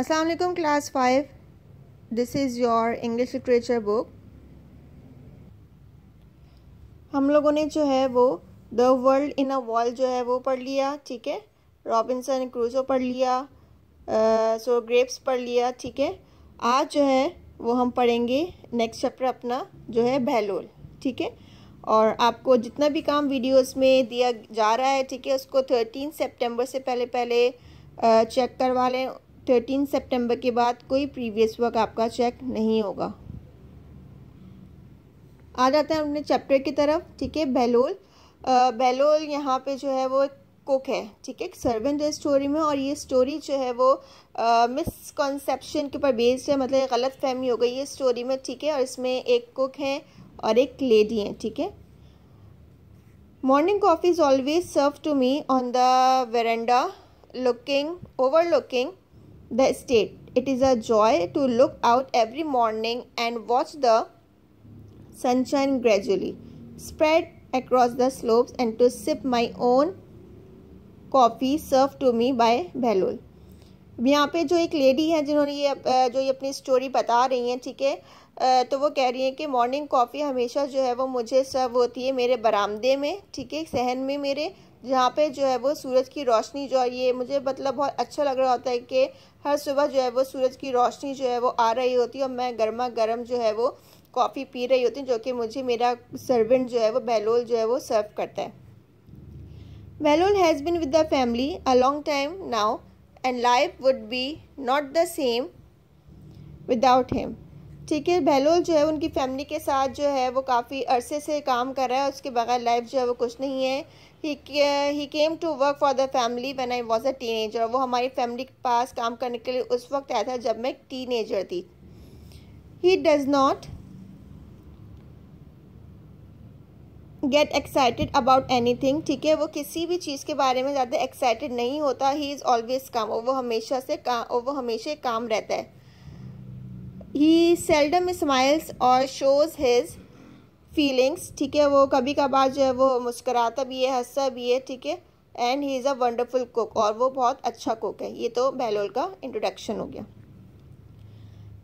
अस्सलाम वालेकुम class five this is your English literature book हम लोगों ने जो है वो the world in a wall जो है वो पढ़ लिया ठीक है? रॉबिन्सन क्रूजो पढ़ लिया सो uh, ग्रेप्स so पढ़ लिया ठीक है? आज जो है वो हम पढ़ेंगे नेक्स्ट चैप्टर अपना जो है बहलोल ठीक है? और आपको जितना भी काम वीडियोस में दिया जा रहा है ठीक है उसको थर्टीन सितंबर से पहले पहले चेक करवा लें। थर्टीन सितंबर के बाद कोई प्रीवियस वर्क आपका चेक नहीं होगा। आ जाते हैं अपने चैप्टर की तरफ़, ठीक है? बेलोल बेलोल यहाँ पे जो है वो कुक है, ठीक है? सर्वेंट है स्टोरी में और ये स्टोरी जो है वो मिसकॉन्सेप्शन के ऊपर बेस्ड है मतलब गलत फहमी हो गई है स्टोरी में, ठीक है? और इसमें एक कुक है और एक लेडी है, ठीक है? Morning coffee is always serve to me on the veranda looking over looking the state. It is a joy to look out every morning and watch the sunshine gradually spread across the slopes and to sip my own coffee served to me by Behlul. यहाँ पे जो एक lady है जिन्होंने ये जो ये अपनी स्टोरी बता रही हैं ठीक है तो वो कह रही हैं कि मॉर्निंग कॉफ़ी हमेशा जो है वो मुझे सर्व होती है मेरे बरामदे में ठीक है सहन में मेरे जहाँ पे जो है वो सूरज की रोशनी जो है, ये मुझे मतलब बहुत अच्छा लग रहा होता है कि हर सुबह जो है वो सूरज की रोशनी जो है वो आ रही होती है और मैं गर्मा गर्म जो है वो कॉफ़ी पी रही होती जो कि मुझे मेरा सर्वेंट जो है वो बेलोल जो है वो सर्व करता है। Bahlol has been with the family a long time now and life would be not the same without him ठीक है बहलोल जो है उनकी फैमिली के साथ जो है वो काफ़ी अरसे से काम कर रहा है, उसके बगैर लाइफ जो है वो कुछ नहीं है। He came to work for the family when I was a teenager वो हमारी फैमिली के पास काम करने के लिए उस वक्त आया था जब मैं टीनेजर थी। He does not get excited about anything ठीक है? वो किसी भी चीज़ के बारे में ज़्यादा एक्साइटेड नहीं होता। ही इज़ ऑलवेज काम और वो हमेशा से काम और वो हमेशा काम रहता है। ही सेल्डम स्माइल्स और शोज़ हिज फीलिंग्स ठीक है? वो कभी कभार जो है वो मुस्कराता भी है, हंसता भी है, ठीक है? And he is a wonderful cook और वो बहुत अच्छा कुक है। ये तो बहलोल का इंट्रोडक्शन हो गया।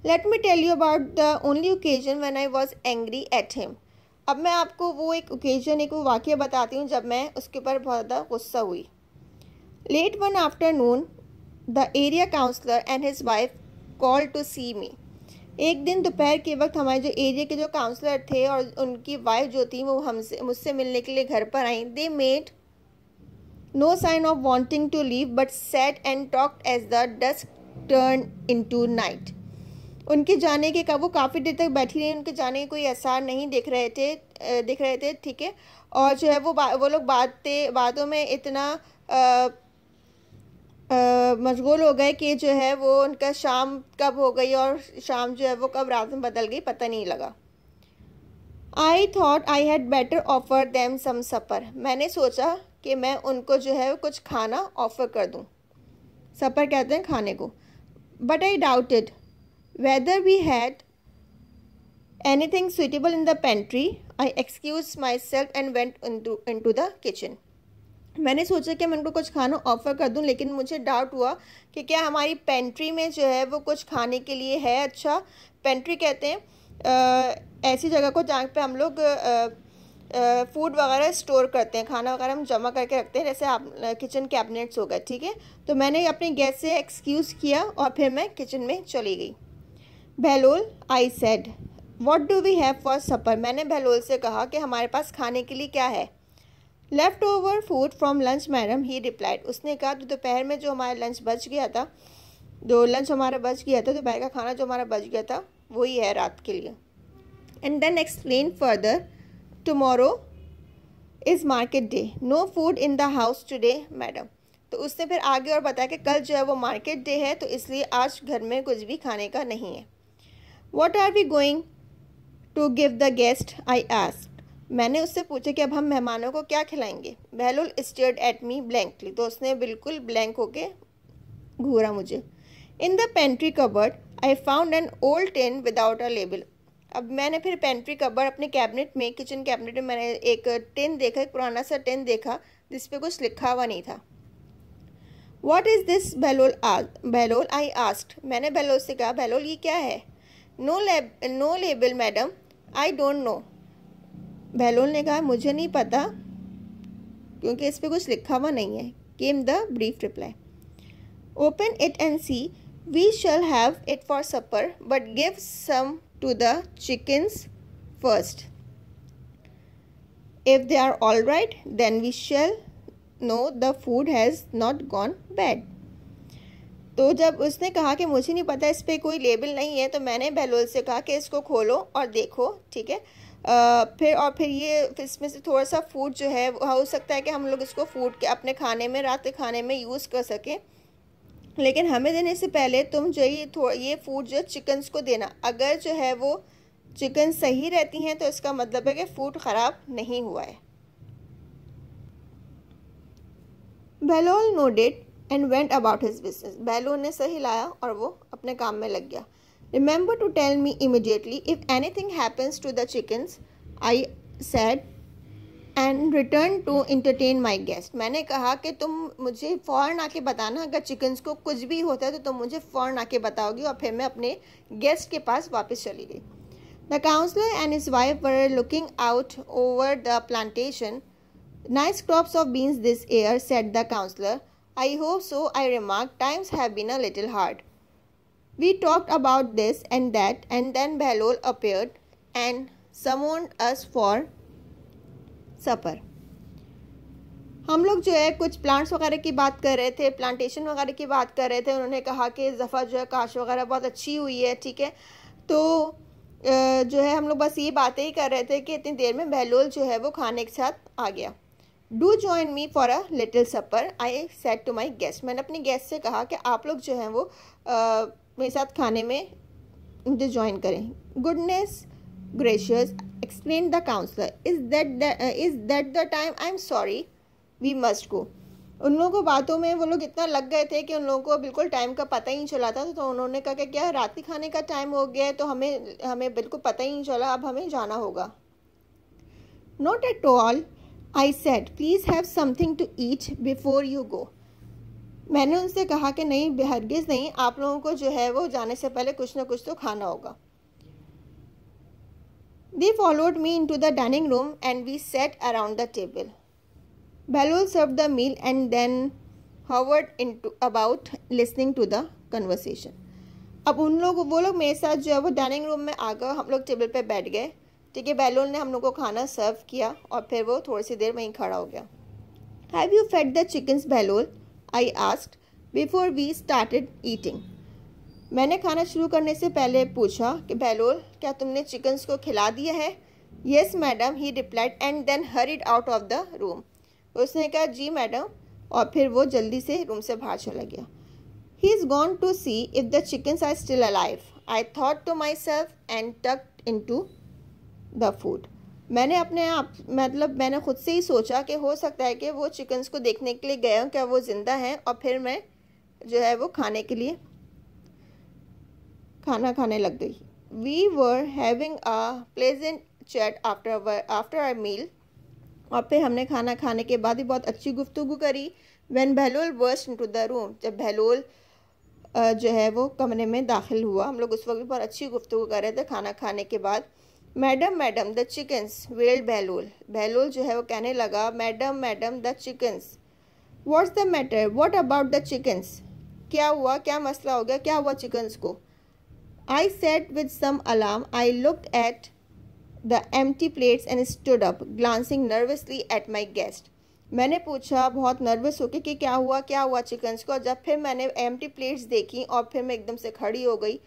Let me tell you about the only occasion when I was angry at him अब मैं आपको वो एक ओकेजन एक वो वाक्य बताती हूँ जब मैं उसके ऊपर बहुत ज़्यादा गुस्सा हुई। Late one afternoon the area councillor and his wife call to see me एक दिन दोपहर के वक्त हमारे जो एरिया के जो काउंसलर थे और उनकी वाइफ जो थी वो हमसे मुझसे मिलने के लिए घर पर आई। They made no sign of wanting to leave but sat and talk as the dust turn into night उनके जाने के का वो काफ़ी देर तक बैठी रही उनके जाने के कोई आसार नहीं दिख रहे थे दिख रहे थे ठीक है? और जो है वो वो लोग बातें बातों में इतना आ, मशगूल हो गए कि जो है वो उनका शाम कब हो गई और शाम जो है वो कब रात में बदल गई, पता नहीं लगा। I thought I had better offer them some supper मैंने सोचा कि मैं उनको जो है कुछ खाना ऑफ़र कर दूँ। सफ़र कहते हैं खाने को। But I doubted whether we had anything suitable in the pantry I excuse myself and went into the kitchen मैंने सोचा कि मैं उनको कुछ खाना ऑफ़र कर दूँ लेकिन मुझे डाउट हुआ कि क्या हमारी पेंट्री में जो है वो कुछ खाने के लिए है। अच्छा पेंट्री कहते हैं आ, ऐसी जगह को जहाँ पे हम लोग फ़ूड वगैरह स्टोर करते हैं। खाना वगैरह हम जमा करके रखते हैं जैसे आप किचन कैबिनेट्स हो गए ठीक है? तो मैंने अपने गैस से एक्सक्यूज़ किया और फिर मैं किचन में चली गई। Bahlol I said what do we have for supper मैंने बहलोल से कहा कि हमारे पास खाने के लिए क्या है? Left over food from lunch madam he replied उसने कहा तो दोपहर में जो हमारा लंच बच गया था, जो लंच हमारा बच गया था, दोपहर का खाना जो हमारा बच गया था, वही है रात के लिए। And then explain further tomorrow is market day no food in the house today madam तो उसने फिर आगे और बताया कि कल जो है वो मार्केट डे है तो इसलिए आज घर में कुछ भी खाने का नहीं है। What are we going to give the guest I ask मैंने उससे पूछा कि अब हम मेहमानों को क्या खिलाएँगे? Bahlul stared at me blankly तो उसने बिल्कुल ब्लैंक होके घूरा मुझे। In the pantry cupboard I found an old tin without a label अब मैंने फिर पेंट्री कबर्ड अपने कैबिनेट में किचन कैबिनेट में मैंने एक टेन देखा, एक पुराना सा टेन देखा जिस पर कुछ लिखा हुआ नहीं था। What is this Bahlol Bahlol I asked मैंने बहलोल से कहा, बहलोल, ये क्या है? No lab no label madam I don't know Bahlol ने कहा, मुझे नहीं पता, क्योंकि इस पर कुछ लिखा हुआ नहीं है. Came the brief reply open it and see we shall have it for supper but give some to the chickens first if they are all right, then we shall know the food has not gone bad. तो जब उसने कहा कि मुझे नहीं पता, इस पर कोई लेबल नहीं है तो मैंने बहलोल से कहा कि इसको खोलो और देखो, ठीक है? फिर और फिर ये इसमें से थोड़ा सा फ़ूड जो है हो सकता है कि हम लोग इसको फ़ूड के अपने खाने में, रात के खाने में यूज़ कर सकें। लेकिन हमें देने से पहले तुम जो ये ये फ़ूड जो चिकन्स को देना। अगर जो है वो चिकन सही रहती हैं तो इसका मतलब है कि फ़ूड ख़राब नहीं हुआ है। Bahlol nodded and went about his business Bahlol ने सही लाया और वो अपने काम में लग गया। Remember to tell me immediately if anything happens to the chickens I said and return to entertain my guest मैंने कहा कि तुम मुझे फ़ौरन आके बताना अगर चिकन्स को कुछ भी होता है तो तुम मुझे फ़ौरन आके बताओगी और फिर मैं अपने गेस्ट के पास वापस चली गई The counselor and his wife were looking out over the plantation. Nice crops of beans this year, said the counselor. I hope so, I remarked. Times have been a little hard. We talked about this and that, and then Behlol appeared and summoned us for supper. हम लोग जो है कुछ plants वगैरह की बात कर रहे थे प्लांटेशन वगैरह की बात कर रहे थे उन्होंने कहा कि दफ़ा जो है काश वगैरह बहुत अच्छी हुई है ठीक है? तो जो है हम लोग बस ये बातें ही कर रहे थे कि इतनी देर में बहलोल जो है वो खाने के साथ आ गया। Do join me for a little supper I said to my guest मैंने अपने गेस्ट से कहा कि आप लोग जो हैं वो आ, मेरे साथ खाने में मुझे ज्वाइन करें। Goodness gracious explain the councillor is that is that the time I am sorry we must go उन लोगों को बातों में वो लोग इतना लग गए थे कि उन लोगों को बिल्कुल टाइम का पता ही नहीं चला था तो उन्होंने कहा कि क्या रात खाने का टाइम हो गया है तो हमें हमें बिल्कुल पता ही नहीं चला, अब हमें जाना होगा। Not at all I said please have something to eat before you go मैंने उनसे कहा कि नहीं, हरगिज़ नहीं, आप लोगों को जो है वो जाने से पहले कुछ ना कुछ तो खाना होगा। They followed me into the dining room and we sat around the table Balul served the meal and then hovered into, about listening to the conversation. अब उन लोग, वो लोग मेरे साथ जो है वो डाइनिंग रूम में आ गए, हम लोग टेबल पे बैठ गए। ठीक है बैलून ने हम लोग को खाना सर्व किया और फिर वो थोड़ी सी देर वहीं खड़ा हो गया। Have you fed the chickens Bahlol I asked before we started eating मैंने खाना शुरू करने से पहले पूछा कि, बैलोल, क्या तुमने चिकन्स को खिला दिया है? Yes madam he replied and then hurried out of the room उसने कहा, जी मैडम और फिर वो जल्दी से रूम से बाहर चला गया। He is gone to see if the chickens are still alive I thought to myself and tucked into the food मैंने अपने आप मतलब मैंने खुद से ही सोचा कि हो सकता है कि वो चिकन्स को देखने के लिए गया क्या वो ज़िंदा हैं और फिर मैं जो है वो खाने के लिए खाना खाने लग गई। We were having a pleasant chat after after our meal और फिर हमने खाना खाने के बाद ही बहुत अच्छी गुफ्तु करी। When Bahlol burst into the room जब बहलोल जो है वो कमरे में दाखिल हुआ, हम लोग उस वक्त भी बहुत अच्छी गुफ्तु कर रहे थे खाना खाने के बाद। Madam madam the chickens wailed Bahlol Bahlol जो है वो कहने लगा madam madam the chickens. What's the matter what about the chickens क्या हुआ? क्या मसला हो गया? क्या हुआ चिकन्स को? I said with some alarm I look at the empty plates and stood up, glancing nervously at my guest मैंने पूछा बहुत नर्वस होके कि क्या हुआ क्या हुआ चिकन्स को? जब फिर मैंने एम्प्टी प्लेट्स देखी और फिर मैं एकदम से खड़ी हो गई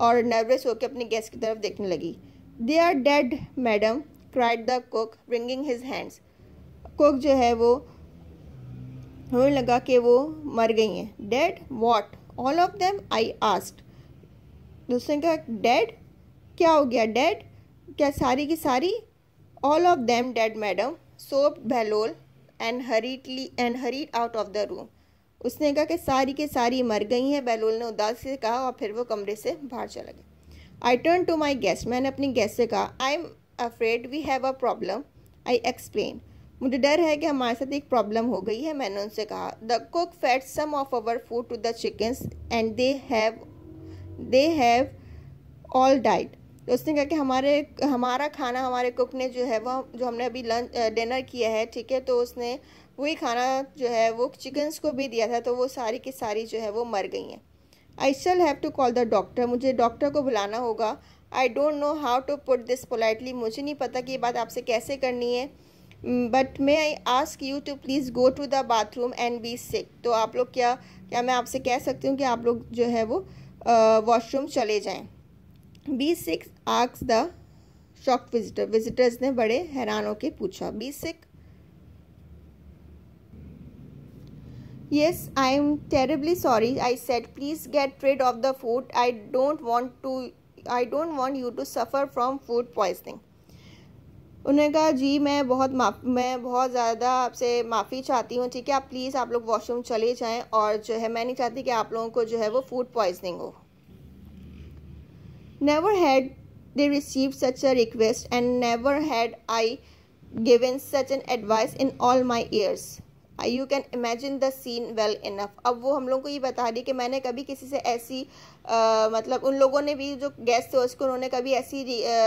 और नर्वस होकर अपने गेस्ट की तरफ़ देखने लगी। They are dead madam cried the cook wringing his hands cook जो है वो होने लगा कि वो मर गई हैं। Dead what all of them I asked दूसरे का डेड क्या हो गया? डेड क्या सारी की सारी? All of them dead madam sobbed Bahlol and hurriedly and hurried out of the room उसने कहा कि सारी के सारी मर गई हैं। बहलोल ने उदास से कहा और फिर वो कमरे से बाहर चला गया। I turn to my guest मैंने अपनी गेस्ट से कहा I am afraid we have a problem I explain मुझे डर है कि हमारे साथ एक प्रॉब्लम हो गई है, मैंने उनसे कहा the cook fed some of our food to the chickens and they have they have all died तो उसने कहा कि हमारे, हमारा खाना हमारे कुक ने जो है वो जो हमने अभी लंच डिनर किया है, ठीक है तो उसने वही खाना जो है, वो चिकन्स को भी दिया था तो वो सारी की सारी जो है, वो मर गई हैं। I shall have to call the doctor मुझे डॉक्टर को बुलाना होगा। I don't know how to put this politely मुझे नहीं पता कि ये बात आपसे कैसे करनी है। But may I ask you to please go to the bathroom and be sick तो आप लोग क्या क्या मैं आपसे कह सकती हूँ कि आप लोग जो है वो वॉशरूम चले जाएँ। बी सिक्स आक्स द शॉक विजिटर विजिटर्स ने बड़े हैरान होकर पूछा। Be sick Yes, I am terribly sorry. I said, please get rid of the food. I don't want to. I don't want you to suffer from food poisoning. उन्होंने कहा जी मैं बहुत माफ़ मैं बहुत ज़्यादा आपसे माफ़ी चाहती हूँ ठीक है आप प्लीज़ आप लोग वॉशरूम चले जाएँ और जो है मैं नहीं चाहती कि आप लोगों को जो है वो फ़ूड पॉइजनिंग हो never had they received such a request and never had I given such an advice in all my years you can imagine the scene well enough अब वो हम लोग को ये बता दी कि मैंने कभी किसी से ऐसी आ, मतलब उन लोगों ने भी जो गेस्ट थे उसको उन्होंने कभी ऐसी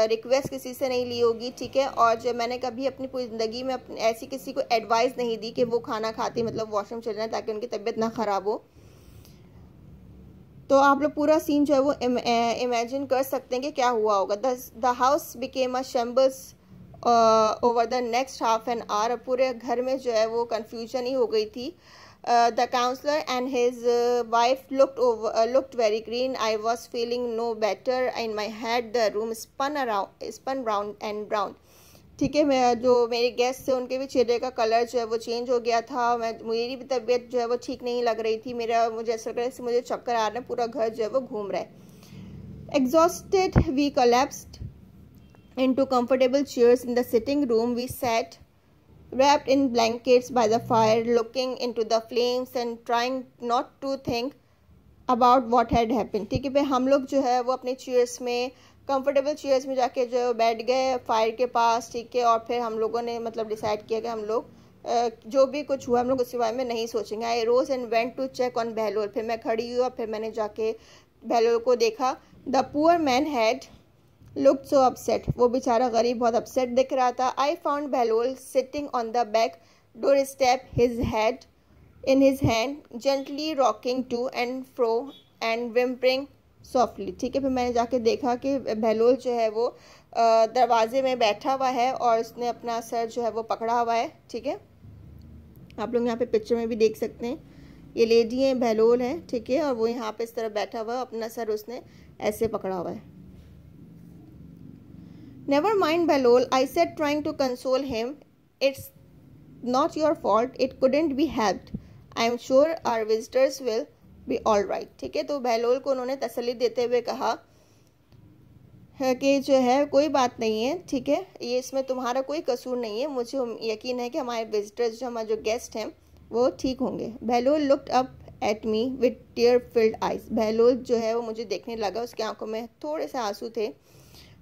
रिक्वेस्ट किसी से नहीं ली होगी ठीक है? और जो मैंने कभी अपनी पूरी ज़िंदगी में ऐसी किसी को एडवाइस नहीं दी कि वो खाना खाती मतलब वॉशरूम चल जाए ताकि उनकी तबीयत ना ख़राब हो तो आप लोग पूरा सीन जो है वो इमेजिन कर सकते हैं कि क्या हुआ होगा। The house became a shambles over the next half an hour पूरे घर में जो है वो कन्फ्यूज़न ही हो गई थी। The counsellor and his wife looked looked very green I was feeling no better in my head the room spun around spun brown and brown ठीक है, मैं जो मेरे गेस्ट थे, उनके भी चेहरे का कलर जो है वो चेंज हो गया था। मैं, मेरी भी तबीयत जो है वो ठीक नहीं लग रही थी। मेरा, मुझे ऐसा लग रहा है मुझे चक्कर आ रहा है, पूरा घर जो है वो घूम रहा है। Exhausted we collapsed into comfortable chairs in the sitting room. We sat wrapped in blankets by the fire, looking into the flames and trying not to think about what had happen ठीक है भाई हम लोग जो है वो अपने chairs में कंफर्टेबल चेयर्स में जाके जो है बैठ गए फायर के पास ठीक है और फिर हम लोगों ने मतलब डिसाइड किया कि हम लोग जो भी कुछ हुआ हम लोग उसके बारे में नहीं सोचेंगे। I rose and went to check on Bahlol फिर मैं खड़ी हुई और फिर मैंने जाके बहलोल को देखा। The poor man had look so upset वो बेचारा गरीब बहुत अपसेट दिख रहा था। I found Bahlol sitting on the back door step his head in his hand gently rocking to and fro and whimpering softly ठीक है, फिर मैंने जाके देखा कि बहलोल जो है वो दरवाजे में बैठा हुआ है और उसने अपना सर जो है वो पकड़ा हुआ है। ठीक है? आप लोग यहाँ पे पिक्चर में भी देख सकते हैं। ये लेडी हैं बहलोल हैं, ठीक है? और वो यहाँ पे इस तरह बैठा हुआ है, अपना सर उसने ऐसे पकड़ा हुआ है। Never mind, Balol, I said, trying to console him. It's not your fault. It couldn't be helped. I am sure our visitors will be all right. ठीक है? तो बहलोल को उन्होंने तसली देते हुए कहा कि जो है कोई बात नहीं है। ठीक है? ये इसमें तुम्हारा कोई कसूर नहीं है। मुझे यकीन है कि हमारे विजिटर्स जो हमारे जो गेस्ट हैं वो ठीक होंगे। Bahlol looked up at me with tear filled eyes Bahlol जो है वो मुझे देखने लगा। उसकी आँखों में थोड़े से आँसू थे।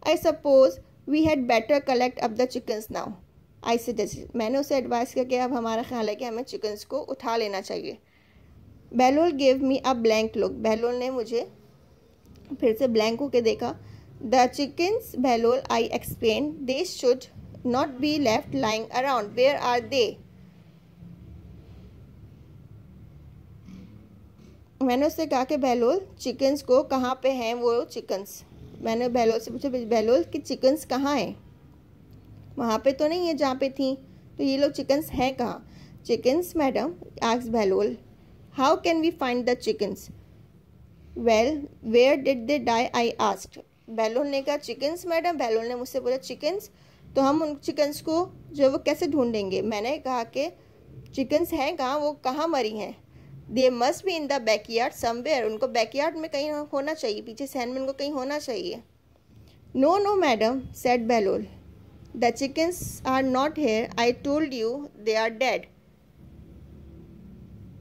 I suppose we had better collect up the chickens now I suggest मैंने उसे एडवाइस किया कि अब हमारा ख्याल है कि हमें चिकन्स को उठा लेना चाहिए। Bahlol gave me a blank look Bahlol ने मुझे फिर से ब्लैंक होके देखा। The chickens Bahlol I explained they should not be left lying around where are they मैंने उससे कहा कि बहलोल चिकन्स को कहाँ पे हैं वो चिकन्स मैंने बहलोल से पूछा बहलोल कि चिकन्स कहाँ हैं? वहाँ पे तो नहीं है, जहाँ पे थी। तो ये लोग चिकन्स हैं कहाँ? Chickens madam asks Bahlol how can we find the chickens well where did they die I asked Bahlol ने कहा चिकन्स मैडम बहलोल ने मुझसे बोला चिकन्स तो हम उन चिकन्स को जो वो कैसे ढूंढेंगे? मैंने कहा कि चिकन्स हैं कहाँ? वो कहाँ मरी हैं? They must be in the backyard somewhere उनको बैकयार्ड में कहीं होना चाहिए, पीछे सैन में उनको कहीं होना चाहिए। No no madam said Bahlol the chickens are not here I told you they are dead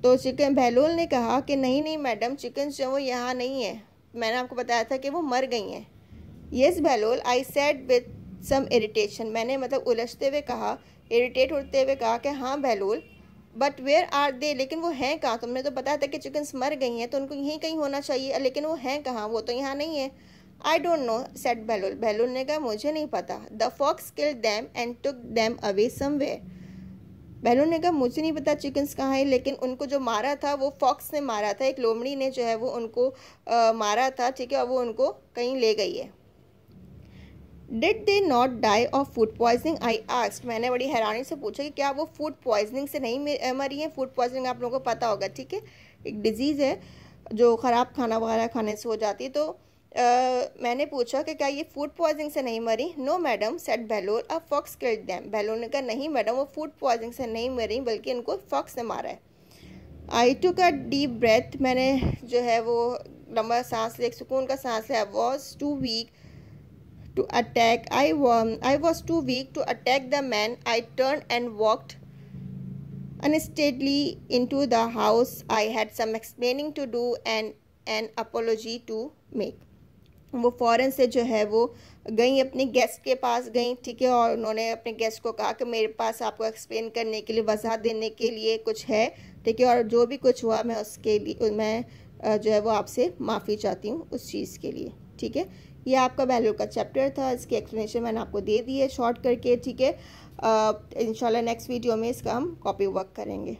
तो चिकन बहलोल ने कहा कि नहीं नहीं मैडम चिकन जो वो यहाँ नहीं है। मैंने आपको बताया था कि वो मर गई हैं। Yes Bahlol I said with some irritation मैंने मतलब उलझते हुए कहा इरिटेट होते हुए कहा कि हाँ Bahlol but where are they लेकिन वो हैं कहाँ? तुमने तो बताया था कि चिकन्स मर गई हैं तो उनको यहीं कहीं होना चाहिए। लेकिन वो हैं कहाँ? वो तो यहाँ नहीं है। I don't know said Bahlol Bahlol ने कहा मुझे नहीं पता। The fox kill them and took them away somewhere Bahlol ने कहा मुझे नहीं पता चिकन्स कहाँ हैं लेकिन उनको जो मारा था वो फॉक्स ने मारा था। एक लोमड़ी ने जो है वो उनको आ, मारा था ठीक है और वो उनको कहीं ले गई है। Did they not die of food poisoning I asked मैंने बड़ी हैरानी से पूछा कि क्या वो फ़ूड पॉइजनिंग से नहीं मरी है? फ़ूड पॉइजनिंग आप लोगों को पता होगा ठीक है? एक डिज़ीज़ है जो ख़राब खाना वगैरह खाने से हो जाती है। तो Uh, मैंने पूछा कि क्या ये फ़ूड पॉइजनिंग से नहीं मरी? No madam said Bahlol a fox killed them Bahlol ने कहा नहीं मैडम वो फ़ूड पॉइजनिंग से नहीं मरी बल्कि इनको फॉक्स ने मारा है. I took a deep breath मैंने जो है वो लंबा सांस लिया सुकून का सांस लिया। Was too weak to attack. I, um, I was too weak to attack the man. I turned and walked unsteadily into the house. I had some explaining to do and an apology to make. वो फ़ौरन से जो है वो गई अपने guest के पास गई ठीक है और उन्होंने अपने गेस्ट को कहा कि मेरे पास आपको एक्सप्लेन करने के लिए वजह देने के लिए कुछ है ठीक है और जो भी कुछ हुआ मैं उसके लिए मैं जो है वो आपसे माफ़ी चाहती हूँ उस चीज़ के लिए ठीक है ये आपका वैल्यू का चैप्टर था, इसकी एक्सप्लेनेशन मैंने आपको दे दी है शॉर्ट करके, ठीक है? इंशाल्लाह नेक्स्ट वीडियो में इसका हम कॉपी वर्क करेंगे।